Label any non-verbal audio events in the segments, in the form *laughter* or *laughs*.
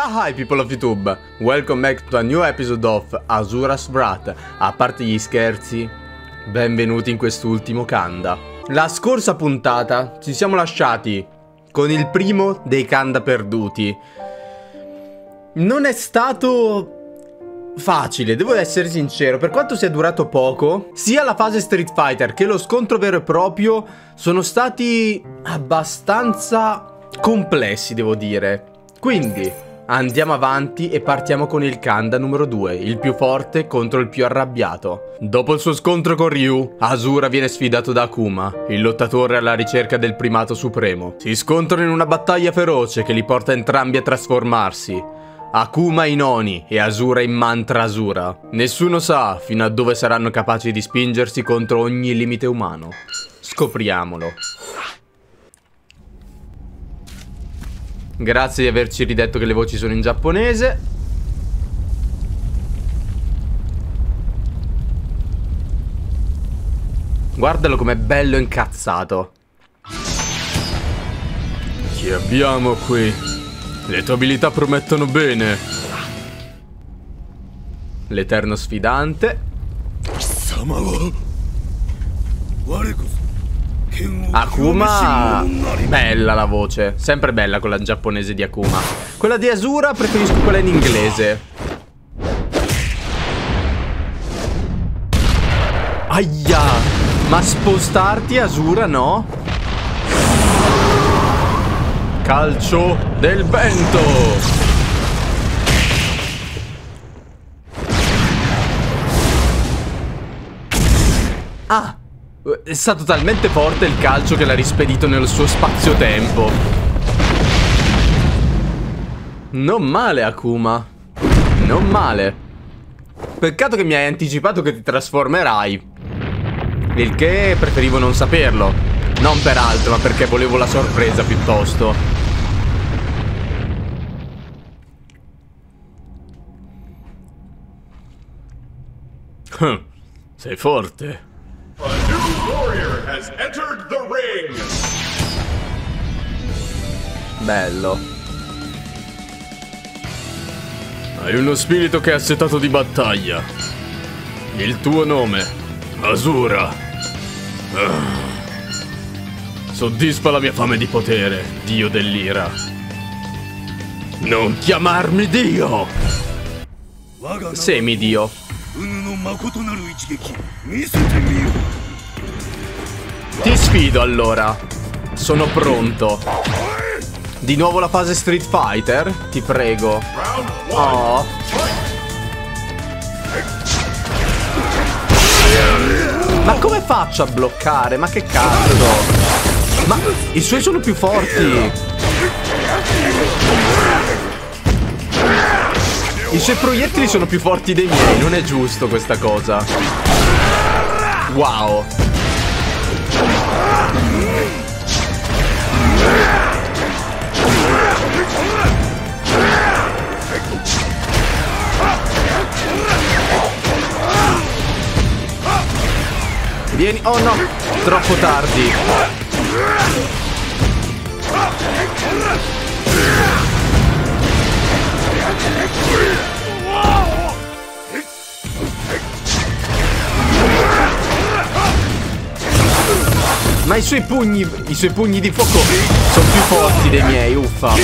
Ah hi people of YouTube, welcome back to a new episode of Azura's Brat. A parte gli scherzi, benvenuti in quest'ultimo Kanda. La scorsa puntata ci siamo lasciati con il primo dei Kanda perduti. Non è stato facile, devo essere sincero, per quanto sia durato poco, sia la fase Street Fighter che lo scontro vero e proprio sono stati abbastanza complessi, devo dire. Quindi, andiamo avanti e partiamo con il Kanda numero 2, il più forte contro il più arrabbiato. Dopo il suo scontro con Ryu, Asura viene sfidato da Akuma, il lottatore alla ricerca del primato supremo. Si scontrano in una battaglia feroce che li porta entrambi a trasformarsi. Akuma in Oni e Asura in Mantra Asura. Nessuno sa fino a dove saranno capaci di spingersi contro ogni limite umano. Scopriamolo. Grazie di averci ridetto che le voci sono in giapponese. Guardalo com'è bello incazzato. Chi abbiamo qui? Le tue abilità promettono bene. L'eterno sfidante. Akuma Bella la voce Sempre bella quella giapponese di Akuma Quella di Asura preferisco quella in inglese Aia Ma spostarti Asura no? Calcio del vento. È stato talmente forte il calcio che l'ha rispedito nel suo spazio-tempo. Non male, Akuma. Non male. Peccato che mi hai anticipato che ti trasformerai. Il che preferivo non saperlo. Non per altro, ma perché volevo la sorpresa piuttosto. Sei forte. Has entered the ring. Bello. Hai uno spirito che è assetato di battaglia. Il tuo nome, Asura. Uh. Soddisfa la mia fame di potere, dio dell'ira. Non chiamarmi dio! Semidio. Sfido allora. Sono pronto. Di nuovo la fase Street Fighter? Ti prego. Oh. Ma come faccio a bloccare? Ma che cazzo? Ma i suoi sono più forti. I suoi proiettili sono più forti dei miei. Non è giusto questa cosa. Wow. Vieni, oh no, troppo tardi. Ma i suoi pugni, i suoi pugni di fuoco sono più forti dei miei, uffa.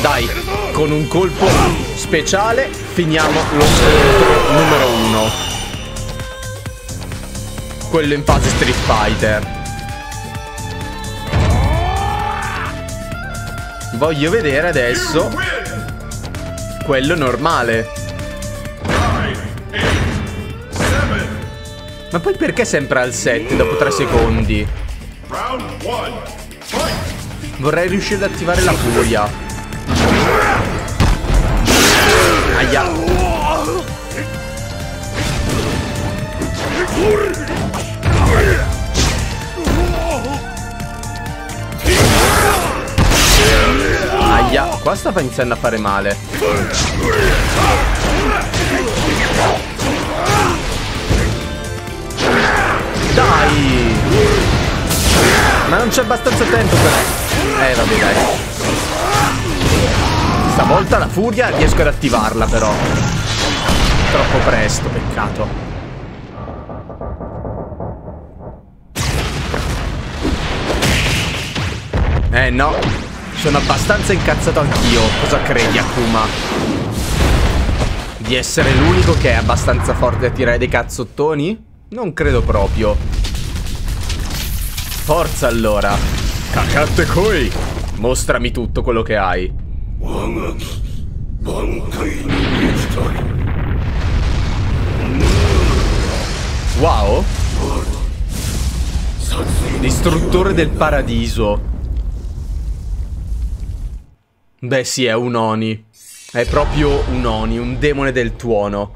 Dai, con un colpo speciale finiamo lo scontro quello in fase Street Fighter. Voglio vedere adesso quello normale. Ma poi perché sempre al 7 dopo 3 secondi? Vorrei riuscire ad attivare la furia. Aia. Qua stava iniziando a fare male. Dai! Ma non c'è abbastanza tempo per... Eh, vabbè, dai. Stavolta la furia riesco ad attivarla però. Troppo presto, peccato. Eh no, sono abbastanza incazzato anch'io. Cosa credi, Akuma? Di essere l'unico che è abbastanza forte a tirare dei cazzottoni? Non credo proprio. Forza allora. Kakate Koi! Mostrami tutto quello che hai. Wow! Distruttore del paradiso. Beh sì, è un Oni. È proprio un Oni, un demone del tuono.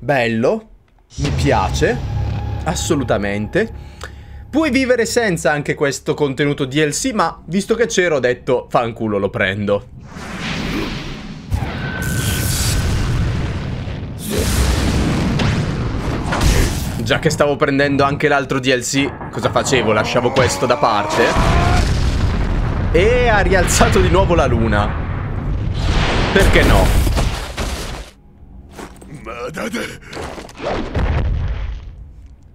Bello. Mi piace. Assolutamente. Puoi vivere senza anche questo contenuto DLC, ma visto che c'ero ho detto fanculo lo prendo. Già che stavo prendendo anche l'altro DLC, cosa facevo? Lasciavo questo da parte? E ha rialzato di nuovo la luna. Perché no?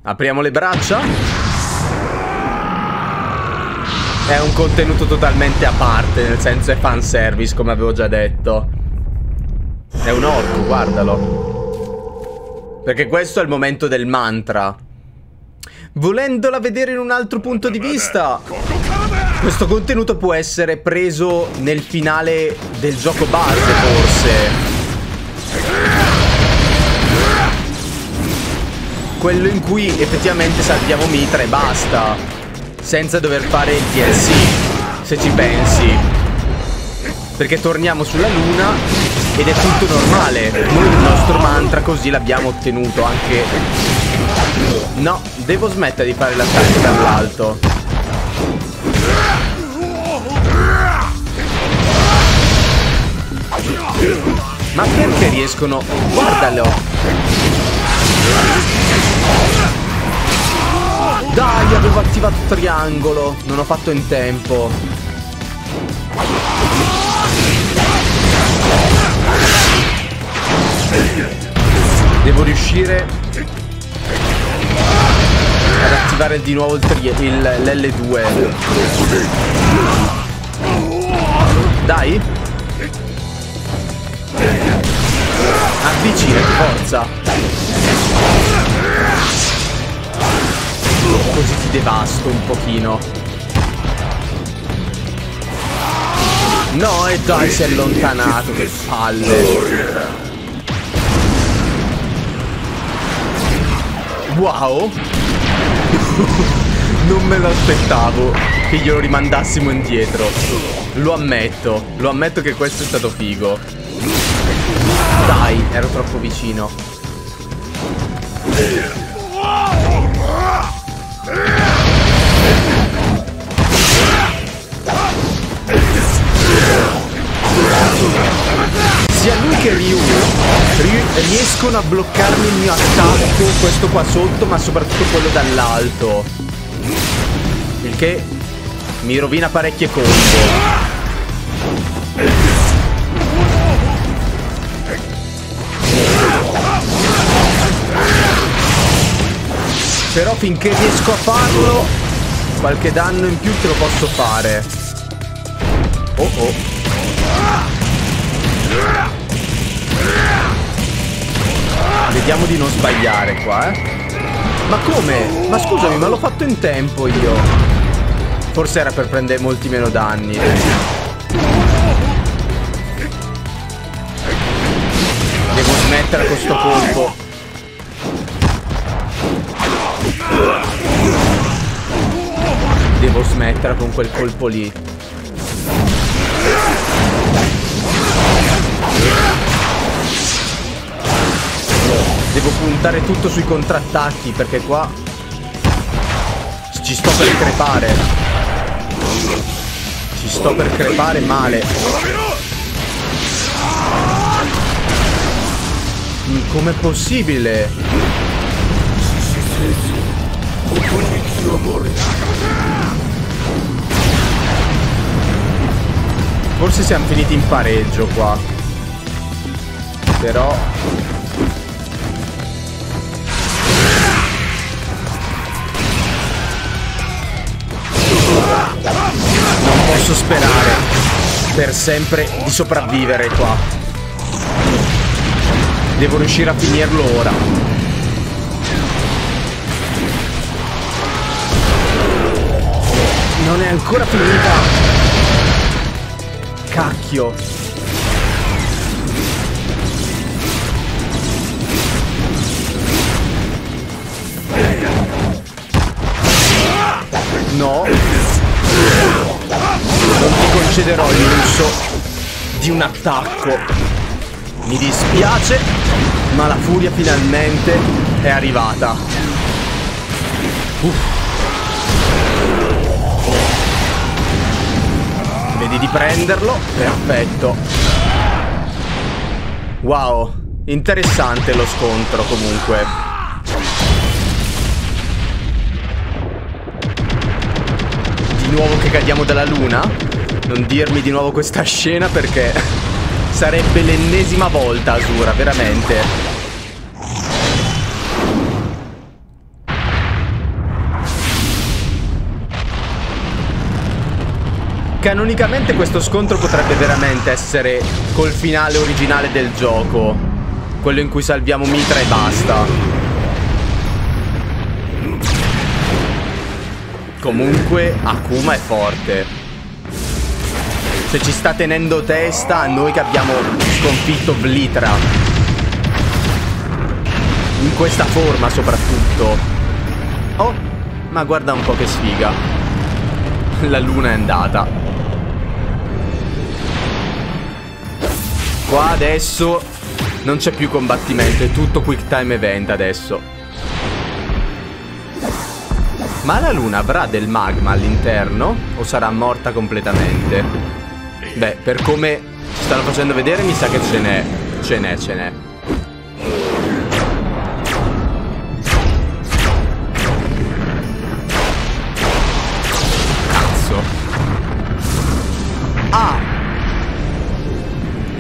Apriamo le braccia. È un contenuto totalmente a parte, nel senso è fanservice, come avevo già detto. È un orco, guardalo. Perché questo è il momento del mantra. Volendola vedere in un altro punto di vista, questo contenuto può essere preso nel finale del gioco base, forse. Quello in cui effettivamente salviamo Mitra e basta. Senza dover fare il DLC, se ci pensi. Perché torniamo sulla luna ed è tutto normale. Noi il nostro mantra così l'abbiamo ottenuto anche... No, devo smettere di fare l'attacco dall'alto. Ma perché riescono? Guardalo! Dai, avevo attivato triangolo. Non ho fatto in tempo. Devo riuscire ad attivare di nuovo l'L2. Dai! Avvicinati, forza! Così ti devasto un pochino. No, e dai, si è allontanato, che palle. Wow! *laughs* non me lo aspettavo che glielo rimandassimo indietro. Lo ammetto, lo ammetto che questo è stato figo. Dai, ero troppo vicino. Sia lui che Ryu riescono a bloccarmi il mio attacco, questo qua sotto, ma soprattutto quello dall'alto. Il che mi rovina parecchie colpo. Però finché riesco a farlo Qualche danno in più te lo posso fare. Oh oh. Vediamo di non sbagliare qua eh. Ma come? Ma scusami ma l'ho fatto in tempo io. Forse era per prendere molti meno danni. Devo smettere con sto colpo Devo smettere con quel colpo lì. Devo puntare tutto sui contrattacchi perché qua ci sto per crepare. Ci sto per crepare male. Com'è possibile? Forse siamo finiti in pareggio qua. Però... Non posso sperare per sempre di sopravvivere qua. Devo riuscire a finirlo ora. Non è ancora finita. Cacchio. No. Non ti concederò il lusso di un attacco. Mi dispiace, ma la furia finalmente è arrivata. Uff. Vedi di prenderlo. Perfetto. Wow. Interessante lo scontro comunque. Di nuovo che cadiamo dalla luna? Non dirmi di nuovo questa scena perché *laughs* sarebbe l'ennesima volta Asura, veramente. Canonicamente questo scontro potrebbe veramente essere col finale originale del gioco. Quello in cui salviamo Mitra e basta. Comunque Akuma è forte. Se ci sta tenendo testa a noi che abbiamo sconfitto Blitra. In questa forma soprattutto. Oh, ma guarda un po' che sfiga. La luna è andata. Qua adesso non c'è più combattimento, è tutto quick time event adesso. Ma la luna avrà del magma all'interno o sarà morta completamente? Beh, per come ci stanno facendo vedere mi sa che ce n'è. Ce n'è, ce n'è.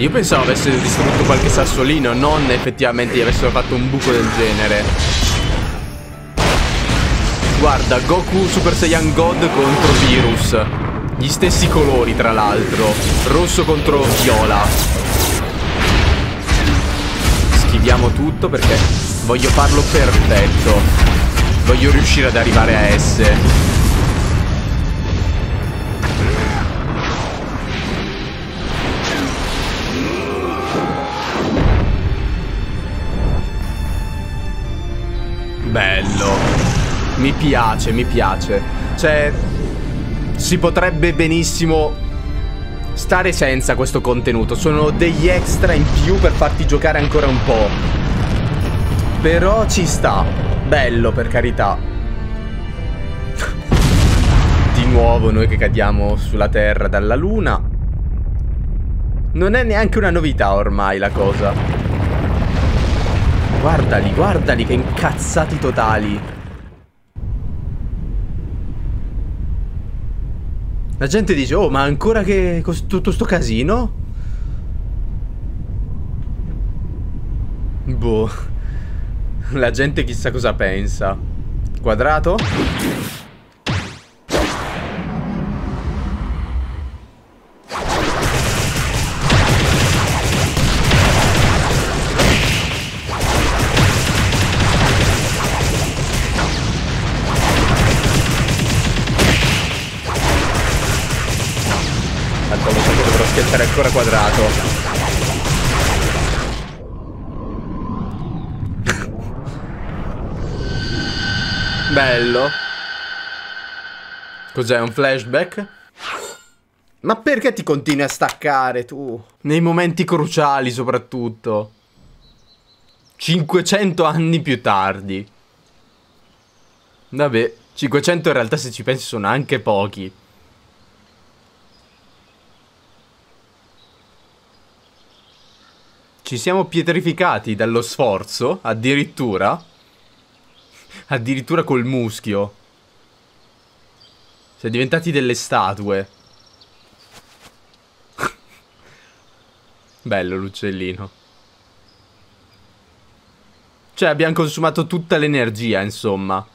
Io pensavo avesse distrutto qualche sassolino, non effettivamente gli avessero fatto un buco del genere. Guarda, Goku Super Saiyan God contro Virus. Gli stessi colori, tra l'altro. Rosso contro viola. Schiviamo tutto perché voglio farlo perfetto. Voglio riuscire ad arrivare a S. Bello. Mi piace, mi piace. Cioè, si potrebbe benissimo stare senza questo contenuto. Sono degli extra in più per farti giocare ancora un po'. Però ci sta. Bello, per carità. Di nuovo noi che cadiamo sulla Terra dalla Luna. Non è neanche una novità ormai la cosa. Guardali, guardali che incazzati totali. La gente dice, oh, ma ancora che tutto sto casino? Boh. La gente chissà cosa pensa. Quadrato? Essere ancora quadrato. Bello. Cos'è, un flashback? Ma perché ti continui a staccare tu? Nei momenti cruciali soprattutto. 500 anni più tardi. Vabbè, 500 in realtà se ci pensi sono anche pochi. Ci siamo pietrificati dallo sforzo, addirittura. Addirittura col muschio. Siamo diventati delle statue. *laughs* Bello l'uccellino. Cioè abbiamo consumato tutta l'energia, insomma.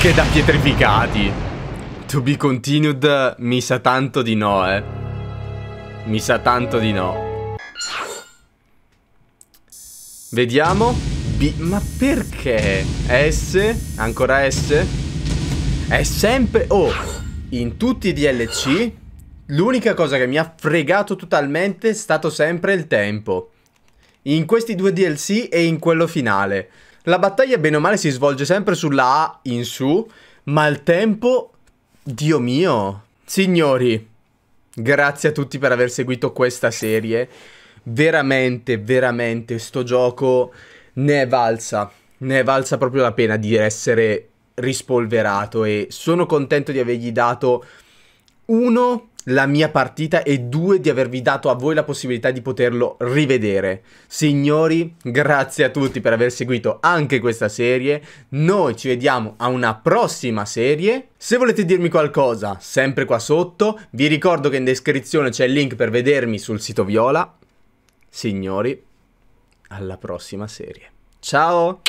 Anche da pietrificati. To be continued mi sa tanto di no, eh. Mi sa tanto di no. Vediamo. B ma perché? S? Ancora S? È sempre... Oh! In tutti i DLC l'unica cosa che mi ha fregato totalmente è stato sempre il tempo. In questi due DLC e in quello finale. La battaglia bene o male si svolge sempre sulla A in su, ma il tempo... Dio mio! Signori, grazie a tutti per aver seguito questa serie. Veramente, veramente, sto gioco ne è valsa. Ne è valsa proprio la pena di essere rispolverato e sono contento di avergli dato uno la mia partita e due di avervi dato a voi la possibilità di poterlo rivedere. Signori, grazie a tutti per aver seguito anche questa serie. Noi ci vediamo a una prossima serie. Se volete dirmi qualcosa, sempre qua sotto, vi ricordo che in descrizione c'è il link per vedermi sul sito Viola. Signori, alla prossima serie. Ciao!